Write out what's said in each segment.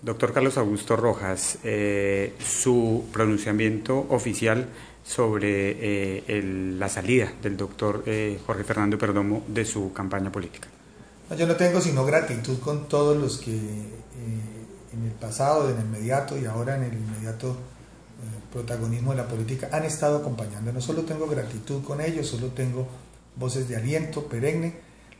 Doctor Carlos Augusto Rojas, eh, su pronunciamiento oficial sobre eh, la salida del doctor eh, Jorge Fernando Perdomo de su campaña política. Yo no tengo sino gratitud con todos los que en el pasado, en el inmediato y ahora en el inmediato protagonismo de la política han estado acompañando. No solo tengo gratitud con ellos, solo tengo voces de aliento perenne.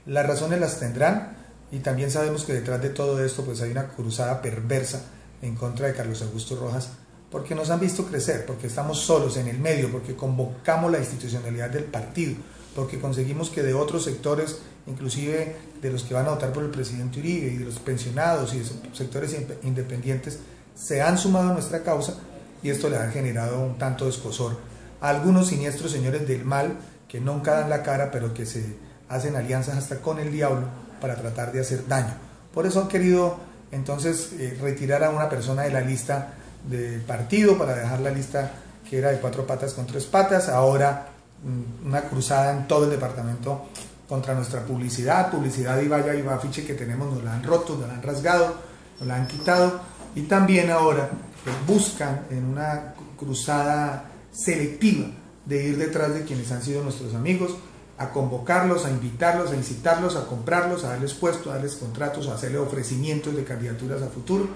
Las razones las tendrán y también sabemos que detrás de todo esto pues hay una cruzada perversa en contra de Carlos Augusto Rojas, porque nos han visto crecer, porque estamos solos en el medio, porque convocamos la institucionalidad del partido, porque conseguimos que de otros sectores, inclusive de los que van a votar por el presidente Uribe y de los pensionados y de sectores independientes, se han sumado a nuestra causa y esto le ha generado un tanto de escosor a algunos siniestros señores del mal que nunca dan la cara, pero que se hacen alianzas hasta con el diablo para tratar de hacer daño. Por eso han querido entonces eh, retirar a una persona de la lista del partido para dejar la lista que era de cuatro patas con tres patas. Ahora mm, una cruzada en todo el departamento contra nuestra publicidad, publicidad y vaya y afiche que tenemos, nos la han roto, nos la han rasgado, nos la han quitado y también ahora pues, buscan en una cruzada selectiva de ir detrás de quienes han sido nuestros amigos, a convocarlos, a invitarlos, a incitarlos, a comprarlos, a darles puestos, a darles contratos, a hacerle ofrecimientos de candidaturas a futuro.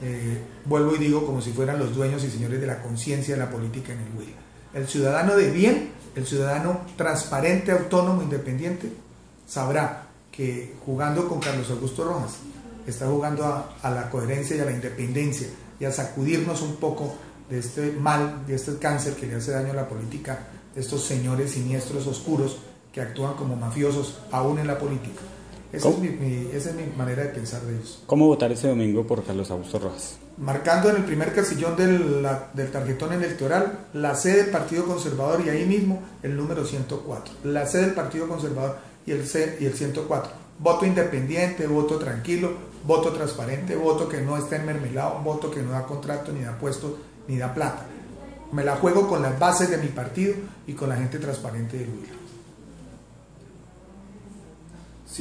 Eh, vuelvo y digo como si fueran los dueños y señores de la conciencia de la política en el Huila. El ciudadano de bien, el ciudadano transparente, autónomo, independiente, sabrá que jugando con Carlos Augusto Rojas está jugando a, a la coherencia y a la independencia y a sacudirnos un poco de este mal, de este cáncer que le hace daño a la política, de estos señores siniestros oscuros que actúan como mafiosos aún en la política. Esa es, mi, esa es, mi, manera de pensar de ellos. ¿Cómo votar este domingo por Carlos Augusto Rojas? Marcando en el primer casillón del, del tarjetón electoral la sede del Partido Conservador y ahí mismo el número 104. La sede del Partido Conservador y el, C, y el 104. Voto independiente, voto tranquilo, voto transparente, voto que no está enmermelado, voto que no da contrato ni da puesto ni da plata. Me la juego con las bases de mi partido y con la gente transparente de Huila.